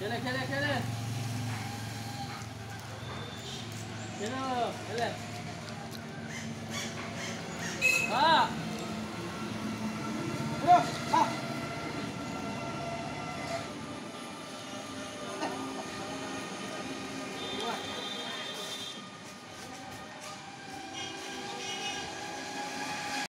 现在开灯，开灯。Yan o. Alam.